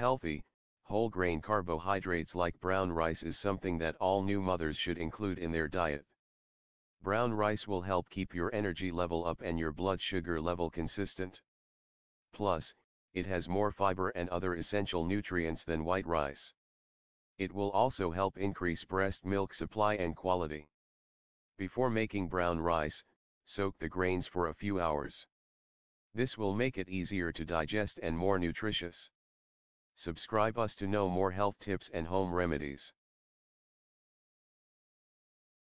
Healthy, whole grain carbohydrates like brown rice is something that all new mothers should include in their diet. Brown rice will help keep your energy level up and your blood sugar level consistent. Plus, it has more fiber and other essential nutrients than white rice. It will also help increase breast milk supply and quality. Before making brown rice, soak the grains for a few hours. This will make it easier to digest and more nutritious. Subscribe us to know more health tips and home remedies.